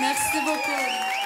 Merci beaucoup.